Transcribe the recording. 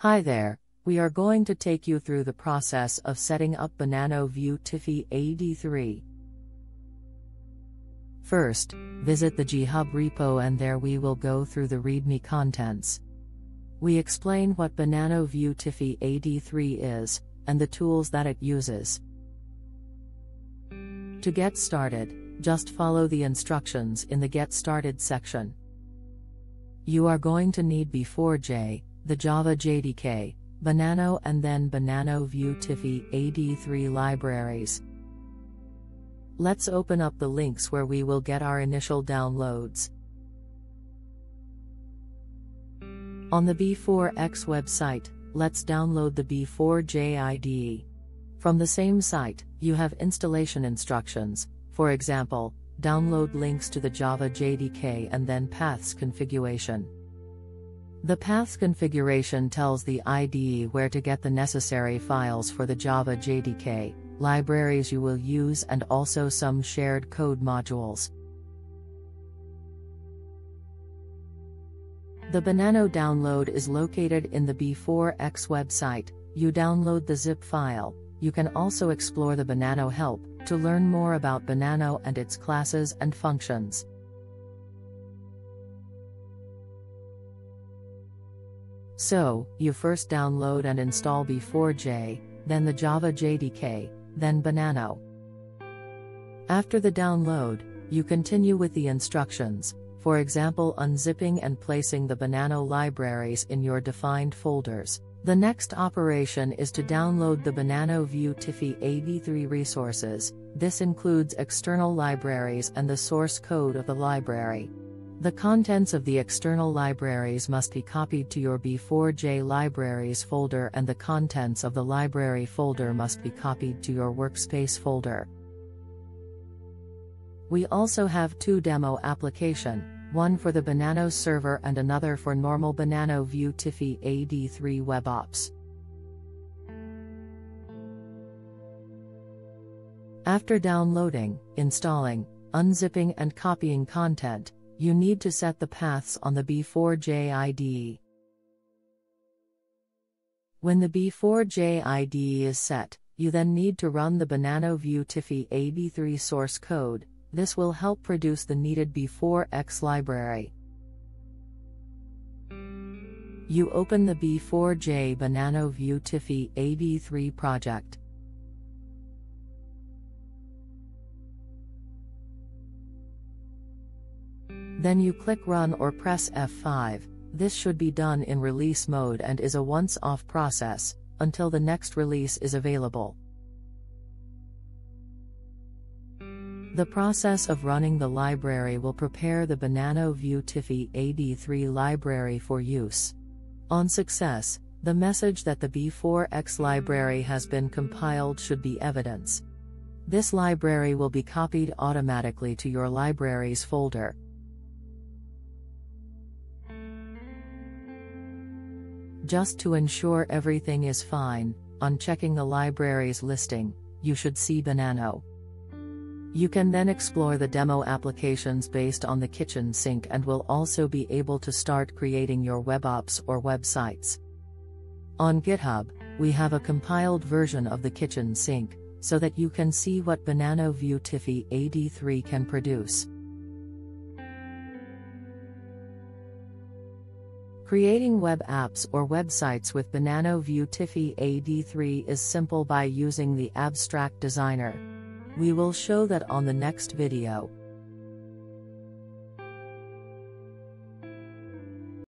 Hi there, we are going to take you through the process of setting up Banano Vuetify AD3. First, visit the GitHub repo and there we will go through the README contents. We explain what Banano Vuetify AD3 is, and the tools that it uses. To get started, just follow the instructions in the Get Started section. You are going to need B4J, the Java JDK, Banano and then Banano Vuetify AD3 libraries. Let's open up the links where we will get our initial downloads. On the B4X website, let's download the B4J IDE. From the same site, you have installation instructions, for example, download links to the Java JDK and then paths configuration. The paths configuration tells the IDE where to get the necessary files for the Java JDK, libraries you will use and also some shared code modules. The Banano download is located in the B4X website. You download the zip file. You can also explore the Banano help to learn more about Banano and its classes and functions. So, you first download and install B4J, then the Java JDK, then Banano. After the download, you continue with the instructions, for example unzipping and placing the Banano libraries in your defined folders. The next operation is to download the Banano Vuetify AD3 resources, this includes external libraries and the source code of the library. The contents of the external libraries must be copied to your B4J libraries folder and the contents of the library folder must be copied to your workspace folder. We also have two demo application, one for the Banano server and another for normal Banano Vuetify AD3 WebApps. After downloading, installing, unzipping and copying content, you need to set the paths on the B4J IDE. When the B4J IDE is set, you then need to run the Banano Vuetify AD3 source code, this will help produce the needed B4X library. You open the B4J Banano Vuetify AD3 project. Then you click Run or press F5. This should be done in release mode and is a once-off process, until the next release is available. The process of running the library will prepare the Banano Vuetify AD3 library for use. On success, the message that the B4X library has been compiled should be evidence. This library will be copied automatically to your libraries folder. Just to ensure everything is fine, on checking the library's listing, you should see Banano. You can then explore the demo applications based on the kitchen sink and will also be able to start creating your web apps or websites. On GitHub, we have a compiled version of the kitchen sink, so that you can see what Banano Vuetify AD3 can produce. Creating web apps or websites with Banano Vuetify AD3 is simple by using the Abstract Designer. We will show that on the next video.